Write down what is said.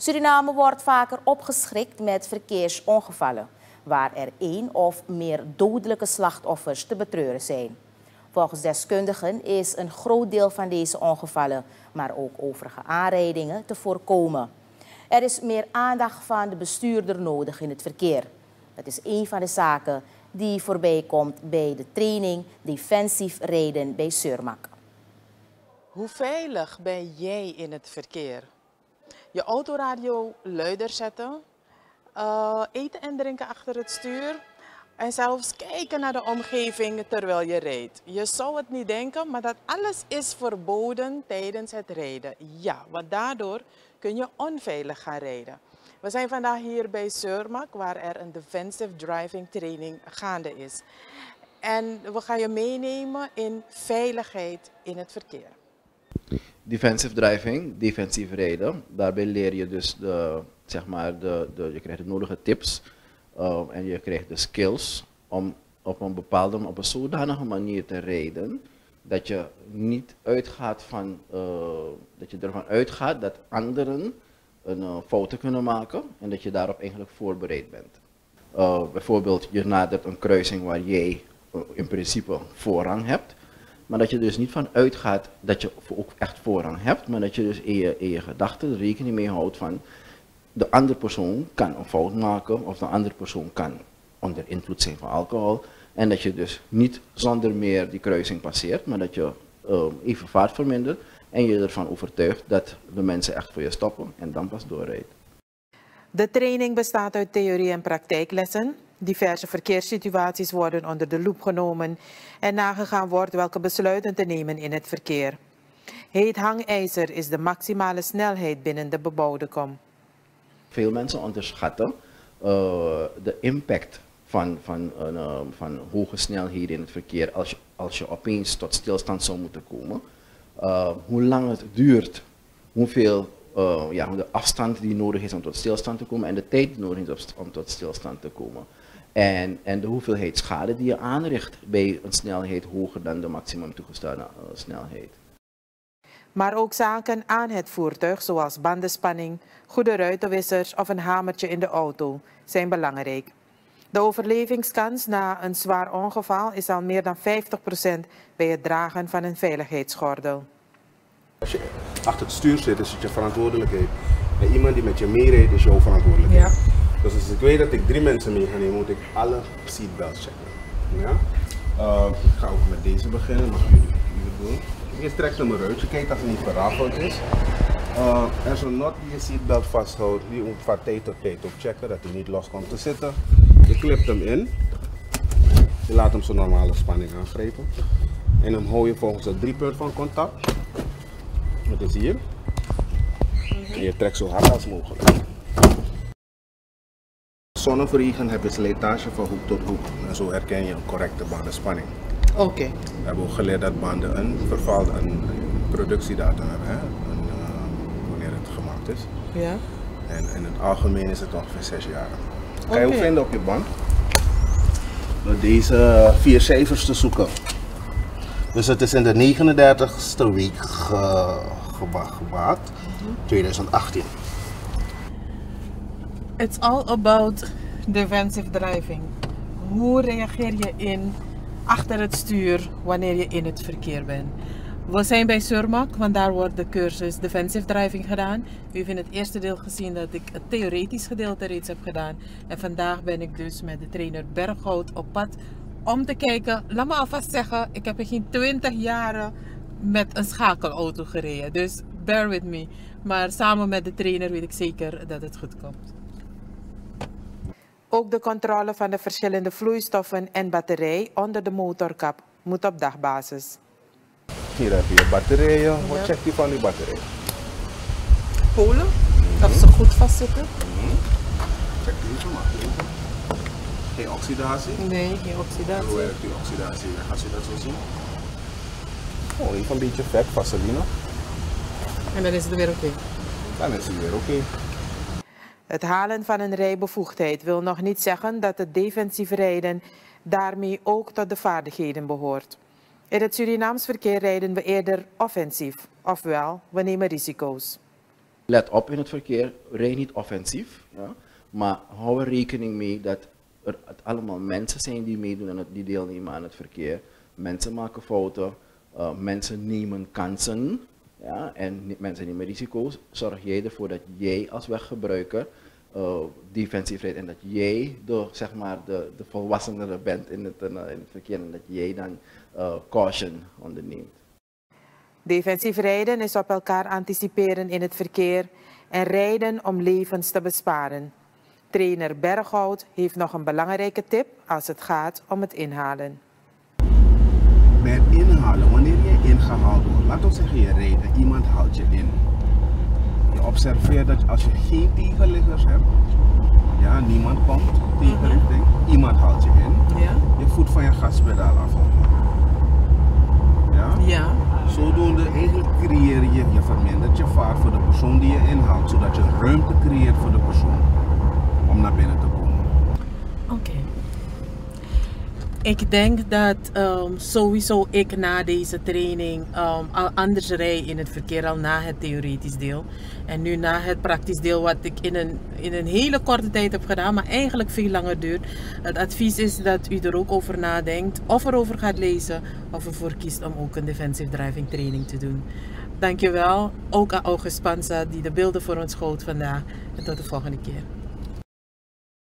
Suriname wordt vaker opgeschrikt met verkeersongevallen, waar er één of meer dodelijke slachtoffers te betreuren zijn. Volgens deskundigen is een groot deel van deze ongevallen, maar ook overige aanrijdingen, te voorkomen. Er is meer aandacht van de bestuurder nodig in het verkeer. Dat is een van de zaken die voorbij komt bij de training Defensief Rijden bij Surmak. Hoe veilig ben jij in het verkeer? Je autoradio luider zetten, uh, eten en drinken achter het stuur en zelfs kijken naar de omgeving terwijl je rijdt. Je zou het niet denken, maar dat alles is verboden tijdens het rijden. Ja, want daardoor kun je onveilig gaan rijden. We zijn vandaag hier bij Surmak, waar er een defensive driving training gaande is. En we gaan je meenemen in veiligheid in het verkeer. Defensive driving, defensief rijden. Daarbij leer je dus de, zeg maar, de, de, je krijgt de nodige tips uh, en je krijgt de skills om op een bepaalde, op een zodanige manier te rijden dat je niet uitgaat van, uh, dat je ervan uitgaat dat anderen een uh, fouten kunnen maken en dat je daarop eigenlijk voorbereid bent. Bijvoorbeeld, je nadert een kruising waar jij in principe voorrang hebt, maar dat je dus niet van uitgaat dat je ook echt voorrang hebt, maar dat je dus in je, in je gedachten rekening mee houdt van de andere persoon kan een fout maken of de andere persoon kan onder invloed zijn van alcohol. En dat je dus niet zonder meer die kruising passeert, maar dat je uh, even vaart vermindert en je ervan overtuigt dat de mensen echt voor je stoppen en dan pas doorrijdt. De training bestaat uit theorie- en praktijklessen. Diverse verkeerssituaties worden onder de loep genomen en nagegaan wordt welke besluiten te nemen in het verkeer. Heet hangijzer is de maximale snelheid binnen de bebouwde kom. Veel mensen onderschatten uh, de impact van, van, uh, van hoge snelheden in het verkeer als je, als je opeens tot stilstand zou moeten komen. Uh, hoe lang het duurt, hoeveel uh, ja, de afstand die nodig is om tot stilstand te komen en de tijd die nodig is om tot stilstand te komen. En, en de hoeveelheid schade die je aanricht bij een snelheid hoger dan de maximum toegestane snelheid. Maar ook zaken aan het voertuig, zoals bandenspanning, goede ruitenwissers of een hamertje in de auto, zijn belangrijk. De overlevingskans na een zwaar ongeval is al meer dan 50% bij het dragen van een veiligheidsgordel. Als je achter het stuur zit, is het je verantwoordelijkheid. En iemand die met je meerijdt, is jouw verantwoordelijkheid. Ja. Dus als ik weet dat ik drie mensen mee ga nemen, moet ik alle seatbelts checken. Ja? Uh, ik ga ook met deze beginnen, mag jullie doen. Eerst trek hem eruit, je kijkt dat het niet verraffeld is. Uh, en zo not die je seatbelt vasthoudt, die moet van tijd tot tijd ook checken dat hij niet los komt te zitten. Je klipt hem in. Je laat hem zo normale spanning aangrijpen. En dan hou je volgens het driepunt van contact. Dat is hier. En je trekt zo hard als mogelijk. Zonneverregen heb je slijtage van hoek tot hoek. En zo herken je een correcte bandenspanning. Oké. Okay. We hebben ook geleerd dat banden een verval, een productiedatum hebben. Hè? Een, uh, wanneer het gemaakt is. Ja. En in het algemeen is het ongeveer 6 jaar. Kan je ook vinden op je band. Door deze vier cijfers te zoeken. Dus het is in de 39ste week ge, gemaakt, 2018. It's all about defensive driving. Hoe reageer je in achter het stuur wanneer je in het verkeer bent? We zijn bij Surmak, want daar wordt de cursus Defensive Driving gedaan. U heeft in het eerste deel gezien dat ik het theoretisch gedeelte reeds heb gedaan. En vandaag ben ik dus met de trainer Berghout op pad om te kijken. Laat me alvast zeggen, ik heb in geen 20 jaren met een schakelauto gereden. Dus bear with me. Maar samen met de trainer weet ik zeker dat het goed komt. Ook de controle van de verschillende vloeistoffen en batterij onder de motorkap moet op dagbasis. Hier heb je batterijen. Wat checkt u van die batterijen? Polen, dat ze goed vastzitten. Mm Check die zo maar. Geen oxidatie? Nee, geen oxidatie. Hoe werkt die oxidatie? Als je dat zo zien? Oh, even een beetje vet, vaseline. En dan is het weer oké? Okay. Dan is het weer oké. Okay. Het halen van een rijbevoegdheid wil nog niet zeggen dat het defensief rijden daarmee ook tot de vaardigheden behoort. In het Surinaams verkeer rijden we eerder offensief, ofwel we nemen risico's. let op in het verkeer, rij niet offensief. Ja? Maar hou er rekening mee dat er allemaal mensen zijn die meedoen en die deelnemen aan het verkeer. Mensen maken fouten, uh, mensen nemen kansen ja? en mensen nemen risico's. Zorg jij ervoor dat jij als weggebruiker uh, defensief rijdt en dat jij de, zeg maar, de, de volwassenere bent in het, in het verkeer en dat jij dan uh, caution onderneemt. Defensief rijden is op elkaar anticiperen in het verkeer en rijden om levens te besparen. Trainer Berghout heeft nog een belangrijke tip als het gaat om het inhalen. Bij het inhalen, wanneer je ingehaald wordt, laat ons zeggen je rijdt en iemand haalt je in. Je observeert dat als je geen tegenliggers hebt, ja, niemand komt tegenrichting, iemand haalt je in, Ja? je voet van je gaspedaal af. Ja? Ja. Zodoende eigenlijk creëer je, je vermindert je vaart voor de persoon die je inhaalt, zodat je ruimte creëert voor de persoon naar binnen te komen. Oké. Ik denk dat ehm, sowieso ik na deze training ehm, al anders rij in het verkeer, al na het theoretisch deel. En nu na het praktisch deel, wat ik in een, in een hele korte tijd heb gedaan, maar eigenlijk veel langer duurt. Het advies is dat u er ook over nadenkt, of erover gaat lezen, of ervoor kiest om ook een defensive driving training te doen. Dankjewel, ook aan August Panza die de beelden voor ons schoot vandaag. En tot de volgende keer.